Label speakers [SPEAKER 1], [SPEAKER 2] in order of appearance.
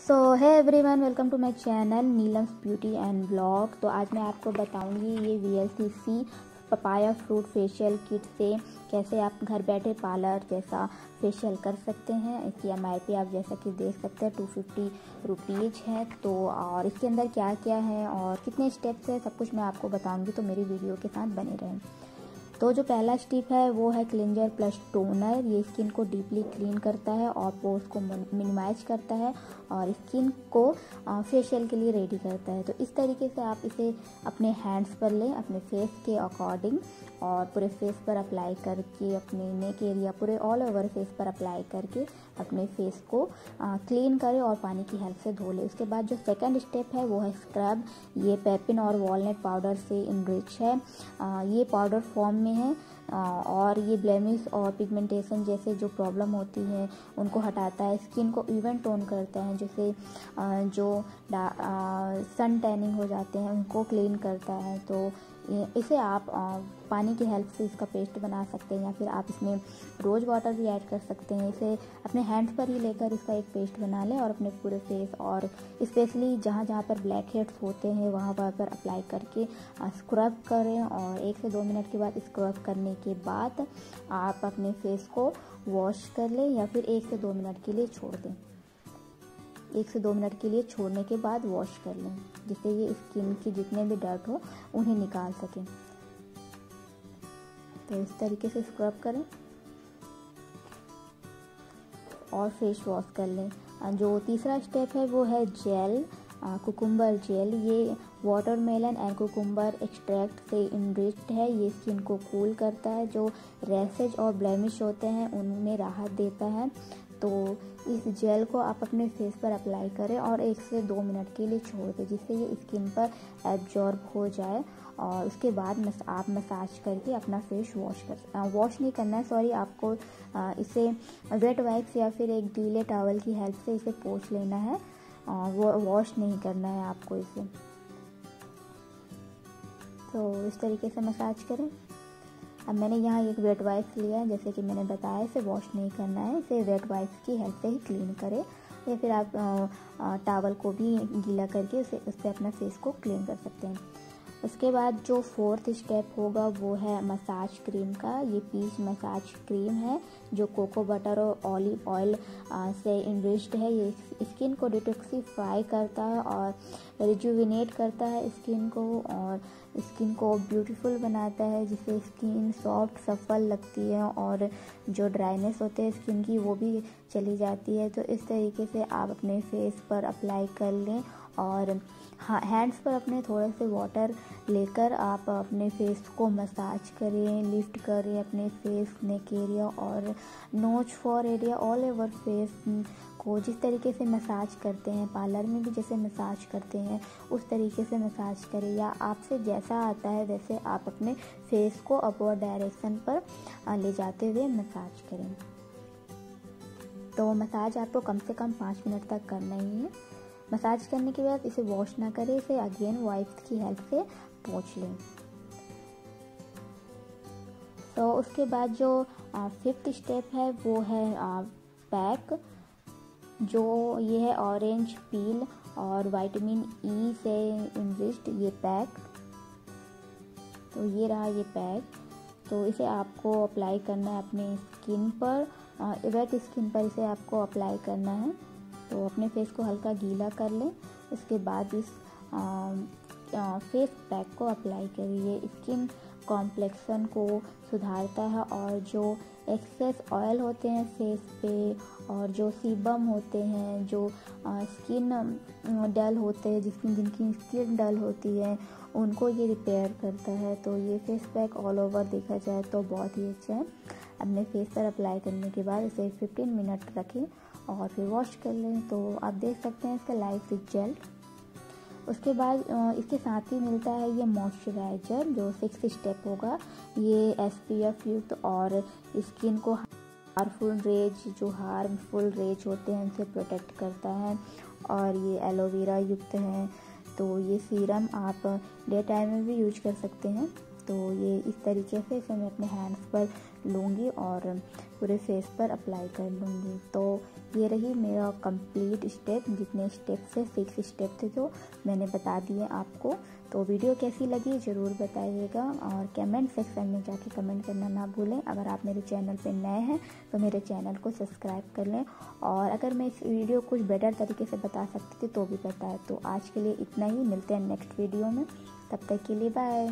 [SPEAKER 1] So hi everyone welcome to my channel Neelam's beauty and blog तो आज मैं आपको बताऊँगी ये V L C C papaya fruit facial kit से कैसे आप घर बैठे पार्लर जैसा फेशियल कर सकते हैं। इसकी एम आई पी आप जैसा कि देख सकते हैं टू फिफ्टी रुपीज़ है। तो और इसके अंदर क्या क्या है और कितने स्टेप्स है, सब कुछ मैं आपको बताऊँगी। तो मेरी वीडियो के साथ बने रहें। तो जो पहला स्टेप है, वो है क्लिंजर प्लस टोनर ये स्किन को डीपली क्लीन करता है और पोर्स को मिनिमाइज करता है और स्किन को फेशियल के लिए रेडी करता है। तो इस तरीके से आप इसे अपने हैंड्स पर लें, अपने फेस के अकॉर्डिंग और पूरे फेस पर अप्लाई करके अपने नेक एरिया पूरे ऑल ओवर फेस पर अप्लाई करके अपने फेस को क्लीन करें और पानी की हेल्प से धो लें। उसके बाद जो सेकंड स्टेप है वो है स्क्रब ये पेपिन और वॉलनट पाउडर से इनरिच है। आ, ये पाउडर फॉर्म में है। आ, और ये ब्लेमिश और पिगमेंटेशन जैसे जो प्रॉब्लम होती है उनको हटाता है। स्किन को इवन टोन करता है। जैसे जो सन टैनिंग हो जाते हैं उनको क्लीन करता है। तो इसे आप पानी की हेल्प से इसका पेस्ट बना सकते हैं या फिर आप इसमें रोज़ वाटर भी ऐड कर सकते हैं। इसे अपने हैंड्स पर ही लेकर इसका एक पेस्ट बना लें और अपने पूरे फेस और स्पेशली जहाँ जहाँ पर ब्लैक हेड्स होते हैं, वहाँ वहाँ पर अप्लाई करके स्क्रब करें और एक से दो मिनट के बाद स्क्रब करने के बाद आप अपने फेस को वॉश कर लें या फिर एक से दो मिनट के लिए छोड़ दें। एक से दो मिनट के लिए छोड़ने के बाद वॉश कर लें, जिससे ये स्किन के जितने भी डर्ट हो, उन्हें निकाल सकें। तो इस तरीके से स्क्रब करें और फेस वॉश कर लें। जो तीसरा स्टेप है, वो है जेल कुकुम्बर जेल ये वाटरमेलन एंड कुकुम्बर एक्सट्रैक्ट से इनरिच्ड है। ये स्किन को कूल करता है। जो रैसेज और ब्लेमिश होते हैं, उनमें राहत देता है। तो इस जेल को आप अपने फेस पर अप्लाई करें और एक से दो मिनट के लिए छोड़ दें जिससे ये स्किन पर एब्जॉर्ब हो जाए और उसके बाद मस, आप मसाज करके अपना फेस वॉश कर वॉश नहीं करना है सॉरी आपको आ, इसे वेट वाइप्स या फिर एक गीले टावल की हेल्प से इसे पोछ लेना है वो वॉश नहीं करना है आपको इसे। तो इस तरीके से मसाज करें। अब मैंने यहाँ एक वेट वाइप्स लिया है, जैसे कि मैंने बताया, इसे वॉश नहीं करना है, इसे वेट वाइप्स की हेल्प से ही क्लीन करें। या फिर आप टावल को भी गीला करके उसे, उससे अपना फेस को क्लीन कर सकते हैं। उसके बाद जो फोर्थ स्टेप होगा, वो है मसाज क्रीम का। ये पीच मसाज क्रीम है, जो कोको बटर और ऑलिव ऑयल से इनरिच्ड है। ये स्किन को डिटॉक्सीफाई करता है और रिजुविनेट करता है स्किन को और स्किन को ब्यूटीफुल बनाता है, जिससे स्किन सॉफ्ट सफल लगती है और जो ड्राइनेस होते हैं स्किन की, वो भी चली जाती है। तो इस तरीके से आप अपने फेस पर अप्लाई कर लें और हाँ हैंड्स पर अपने थोड़े से वाटर लेकर आप अपने फेस को मसाज करें लिफ्ट करें अपने फेस नेक एरिया और नोच for area all over face को जिस तरीके से मसाज करते हैं, पार्लर में भी जैसे मसाज करते हैं, उस तरीके से मसाज करें। या आपसे जैसा आता है, वैसे आप अपने फेस को अपवर्ड डायरेक्शन पर ले जाते हुए मसाज करें। तो मसाज आपको कम से कम पाँच मिनट तक करना ही है। मसाज करने के बाद इसे वॉश ना करें, इसे अगेन वाइप्स की हेल्प से पोंछ लें। तो उसके बाद जो फिफ्थ स्टेप है, वो है पैक। जो ये है ऑरेंज पील और विटामिन ई से इनरिच्ड ये पैक तो ये रहा ये पैक तो इसे आपको अप्लाई करना है अपने स्किन पर. वेट स्किन पर इसे आपको अप्लाई करना है. तो अपने फेस को हल्का गीला कर लें. इसके बाद इस आ, आ, फेस पैक को अप्लाई करिए. स्किन कॉम्प्लेक्सन को सुधारता है और जो एक्सेस ऑयल होते हैं फेस पे और जो सीबम होते हैं, जो स्किन डल होते हैं, जिसकी, जिनकी स्किन डल होती है, उनको ये रिपेयर करता है। तो ये फेस पैक ऑल ओवर देखा जाए तो बहुत ही अच्छा है। अपने फेस पर अप्लाई करने के बाद इसे 15 मिनट रखें और फिर वॉश कर लें। तो आप देख सकते हैं इसका लाइफ रिज़ल्ट उसके बाद इसके साथ ही मिलता है ये मॉइस्चराइज़र, जो सिक्स स्टेप होगा। ये एस पी एफ़ युक्त और स्किन को हार्मफुल रेज जो हार्मफुल रेज होते हैं, उनसे प्रोटेक्ट करता है। और ये एलोवेरा युक्त हैं। तो ये सीरम आप डे टाइम में भी यूज़ कर सकते हैं। तो ये इस तरीके से इसे मैं अपने हैंड्स पर लूँगी और पूरे फेस पर अप्लाई कर लूँगी। तो ये रही मेरा कंप्लीट स्टेप जितने स्टेप थे सिक्स स्टेप थे जो मैंने बता दिए आपको। तो वीडियो कैसी लगी ज़रूर बताइएगा और कमेंट सेक्शन में जाके कमेंट करना ना भूलें। अगर आप मेरे चैनल पे नए हैं तो मेरे चैनल को सब्सक्राइब कर लें। और अगर मैं इस वीडियो कुछ बेटर तरीके से बता सकती थी तो भी बताएँ। तो आज के लिए इतना ही, मिलते हैं नेक्स्ट वीडियो में। तब तक के लिए बाय